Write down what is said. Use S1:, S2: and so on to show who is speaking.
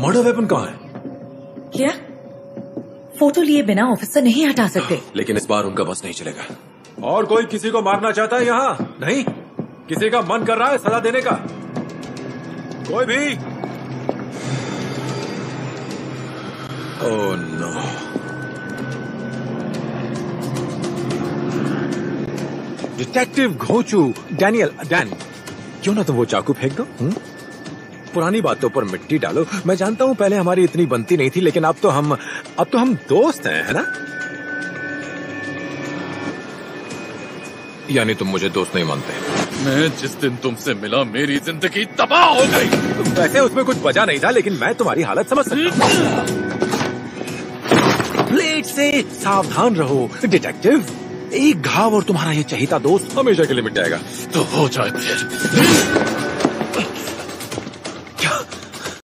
S1: Murder weapon कहाँ है?
S2: क्या फ़ोटो लिए बिना ऑफिसर नहीं हटा सकते।
S1: लेकिन इस बार उनका बस नहीं चलेगा। और कोई किसी को मारना चाहता है यहाँ? नहीं। किसी का मन कर रहा है सजा देने का। कोई भी। ओह नो डिटेक्टिव घोचू डैनियल डैन क्यों ना तुम वो चाकू फेंक दो हुँ? पुरानी बातों पर मिट्टी डालो। मैं जानता हूँ पहले हमारी इतनी बनती नहीं थी लेकिन अब तो हम अब तो हम दोस्त हैं है ना? यानी तुम मुझे दोस्त नहीं मानते।
S3: मैं जिस दिन तुमसे मिला मेरी ज़िंदगी तबाह हो गई।
S1: वैसे उसमें कुछ बचा नहीं था लेकिन मैं तुम्हारी हालत समझ सकता हूँ। प्लेट से सावधान रहो डिटेक्टिव। एक घाव और तुम्हारा ये चहीता दोस्त हमेशा के लिए मिट जाएगा।
S3: तो हो जाए फिर।